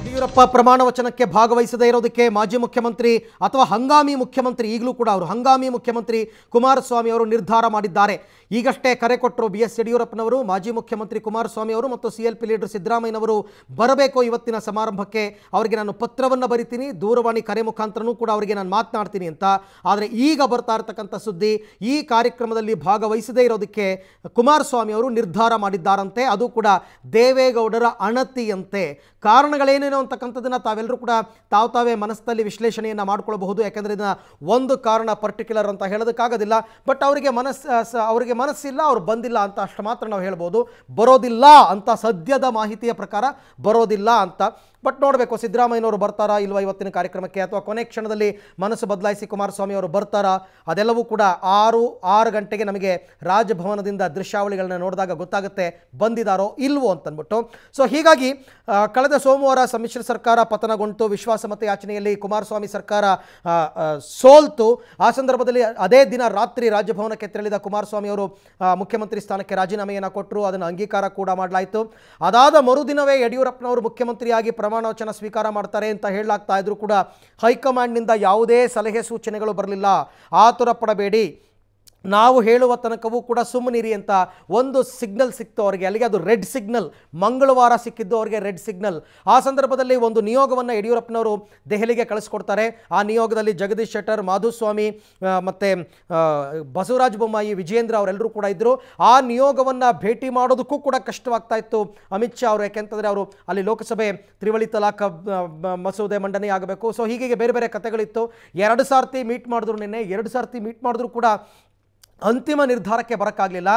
ಯಡಿಯೂರಪ್ಪ ಪ್ರಮಾಣ ವಚನಕ್ಕೆ ಭಾಗವಹಿಸದೇ ಇರೋದಕ್ಕೆ ಮಾಜಿ ಮುಖ್ಯಮಂತ್ರಿ ಅಥವಾ ಹಂಗಾಮಿ ಮುಖ್ಯಮಂತ್ರಿ ಈಗಲೂ ಕೂಡ ಅವರು ಹಂಗಾಮಿ ಮುಖ್ಯಮಂತ್ರಿ ಕುಮಾರಸ್ವಾಮಿ ಅವರು ನಿರ್ಧಾರ ಮಾಡಿದ್ದಾರೆ. ಈಗಷ್ಟೇ ಕರೆ ಕೊಟ್ಟರು ಬಿ ಎಸ್ ಯಡಿಯೂರಪ್ಪನವರು, ಮಾಜಿ ಮುಖ್ಯಮಂತ್ರಿ ಕುಮಾರಸ್ವಾಮಿ ಅವರು ಮತ್ತು ಸಿ ಎಲ್ ಪಿ ಲೀಡರ್ ಸಿದ್ದರಾಮಯ್ಯನವರು ಬರಬೇಕು ಇವತ್ತಿನ ಸಮಾರಂಭಕ್ಕೆ. ಅವರಿಗೆ ನಾನು ಪತ್ರವನ್ನು ಬರಿತೀನಿ, ದೂರವಾಣಿ ಕರೆ ಮುಖಾಂತರನೂ ಕೂಡ ಅವರಿಗೆ ನಾನು ಮಾತನಾಡ್ತೀನಿ ಅಂತ. ಆದರೆ ಈಗ ಬರ್ತಾ ಇರತಕ್ಕಂಥ ಸುದ್ದಿ ಈ ಕಾರ್ಯಕ್ರಮದಲ್ಲಿ ಭಾಗವಹಿಸದೇ ಇರೋದಕ್ಕೆ ಕುಮಾರಸ್ವಾಮಿ ಅವರು ನಿರ್ಧಾರ ಮಾಡಿದ್ದಾರಂತೆ. ಅದು ಕೂಡ ದೇವೇಗೌಡರ ಅಣತಿಯಂತೆ. ಕಾರಣಗಳೇನೇನು ಅಂತಕ್ಕಂಥದ್ದನ್ನು ತಾವೆಲ್ಲರೂ ಕೂಡ ತಾವು ತಾವೇ ಮನಸ್ಸಲ್ಲಿ ವಿಶ್ಲೇಷಣೆಯನ್ನು ಮಾಡ್ಕೊಳ್ಬಹುದು. ಯಾಕೆಂದರೆ ಇದನ್ನು ಒಂದು ಕಾರಣ ಪರ್ಟಿಕ್ಯುಲರ್ ಅಂತ ಹೇಳೋದಕ್ಕಾಗೋದಿಲ್ಲ. ಬಟ್ ಅವರಿಗೆ ಮನಸ್ಸು ಅವರಿಗೆ ಮನಸ್ಸಿಲ್ಲ, ಅವ್ರು ಬಂದಿಲ್ಲ ಅಂತ ಅಷ್ಟು ಮಾತ್ರ ನಾವು ಹೇಳ್ಬೋದು. ಬರೋದಿಲ್ಲ ಅಂತ ಸದ್ಯದ ಮಾಹಿತಿಯ ಪ್ರಕಾರ ಬರೋದಿಲ್ಲ ಅಂತ. ಬಟ್ ನೋಡಬೇಕು, ಸಿದ್ದರಾಮಯ್ಯನವರು ಬರ್ತಾರಾ ಇಲ್ವಾ ಇವತ್ತಿನ ಕಾರ್ಯಕ್ರಮಕ್ಕೆ? ಅಥವಾ ಕೊನೆ ಕ್ಷಣದಲ್ಲಿ ಮನಸ್ಸು ಬದಲಾಯಿಸಿ ಕುಮಾರಸ್ವಾಮಿ ಅವರು ಬರ್ತಾರಾ? ಅದೆಲ್ಲವೂ ಕೂಡ ಆರು ಆರು ಗಂಟೆಗೆ ನಮಗೆ ರಾಜಭವನದಿಂದ ದೃಶ್ಯಾವಳಿಗಳನ್ನ ನೋಡಿದಾಗ ಗೊತ್ತಾಗುತ್ತೆ, ಬಂದಿದಾರೋ ಇಲ್ವೋ ಅಂತನ್ಬಿಟ್ಟು. ಸೊ ಹೀಗಾಗಿ ಕಳೆದ ಸೋಮವಾರ ಸಮ್ಮಿಶ್ರ ಸರ್ಕಾರ ಪತನಗೊಂಡು ವಿಶ್ವಾಸಮತ ಯಾಚನೆಯಲ್ಲಿ ಕುಮಾರಸ್ವಾಮಿ ಸರ್ಕಾರ ಸೋಲ್ತು. ಆ ಸಂದರ್ಭದಲ್ಲಿ ಅದೇ ದಿನ ರಾತ್ರಿ ರಾಜಭವನಕ್ಕೆ ತೆರಳಿದ ಕುಮಾರಸ್ವಾಮಿ ಅವರು ಮುಖ್ಯಮಂತ್ರಿ ಸ್ಥಾನಕ್ಕೆ ರಾಜೀನಾಮೆಯನ್ನು ಕೊಟ್ಟರು ಅದನ್ನು ಅಂಗೀಕಾರ ಕೂಡ ಮಾಡಲಾಯಿತು. ಅದಾದ ಮರುದಿನವೇ ಯಡಿಯೂರಪ್ಪನವರು ಮುಖ್ಯಮಂತ್ರಿಯಾಗಿ ಪ್ರಮಾಣ ವಚನ ಸ್ವೀಕಾರ ಮಾಡ್ತಾರೆ ಅಂತ ಹೇಳಲಾಗ್ತಾ ಇದ್ರು ಕೂಡ ಹೈಕಮಾಂಡ್ನಿಂದ ಯಾವುದೇ ಸಲಹೆ ಸೂಚನೆಗಳು ಬರಲಿಲ್ಲ. ಆತುರ ಪಡಬೇಡಿ. ನಾವು ಹೇಳುವ ತನಕವೂ ಕೂಡ ಸುಮ್ಮನಿರಿ ಅಂತ ಒಂದು ಸಿಗ್ನಲ್ ಸಿಕ್ತು ಅವರಿಗೆ. ಅಲ್ಲಿಗೆ ಅದು ರೆಡ್ ಸಿಗ್ನಲ್. ಮಂಗಳವಾರ ಸಿಕ್ಕಿದ್ದು ಅವರಿಗೆ ರೆಡ್ ಸಿಗ್ನಲ್. ಆ ಸಂದರ್ಭದಲ್ಲಿ ಒಂದು ನಿಯೋಗವನ್ನು ಯಡಿಯೂರಪ್ಪನವರು ದೆಹಲಿಗೆ ಕಳಿಸ್ಕೊಡ್ತಾರೆ. ಆ ನಿಯೋಗದಲ್ಲಿ ಜಗದೀಶ್ ಶೆಟ್ಟರ್, ಮಾಧುಸ್ವಾಮಿ ಮತ್ತು ಬಸವರಾಜ ಬೊಮ್ಮಾಯಿ ವಿಜೇಂದ್ರ ಅವರೆಲ್ಲರೂ ಕೂಡ ಇದ್ದರು ಆ ನಿಯೋಗವನ್ನು ಭೇಟಿ ಮಾಡೋದಕ್ಕೂ ಕೂಡ ಕಷ್ಟವಾಗ್ತಾ ಇತ್ತು ಅಮಿತ್ ಶಾ ಅವರು. ಯಾಕೆಂತಂದರೆ ಅವರು ಅಲ್ಲಿ ಲೋಕಸಭೆ ತ್ರಿವಳಿ ತಲಾಖ ಮಸೂದೆ ಮಂಡನೆ ಆಗಬೇಕು. ಸೊ ಹೀಗೆ ಬೇರೆ ಬೇರೆ ಕಥೆಗಳಿತ್ತು. ಎರಡು ಸಾರ್ತಿ ಮೀಟ್ ಮಾಡಿದ್ರು ನಿನ್ನೆ, ಎರಡು ಸಾರ್ತಿ ಮೀಟ್ ಮಾಡಿದ್ರು ಕೂಡ ಅಂತಿಮ ನಿರ್ಧಾರಕ್ಕೆ ಬರೋಕ್ಕಾಗಲಿಲ್ಲ.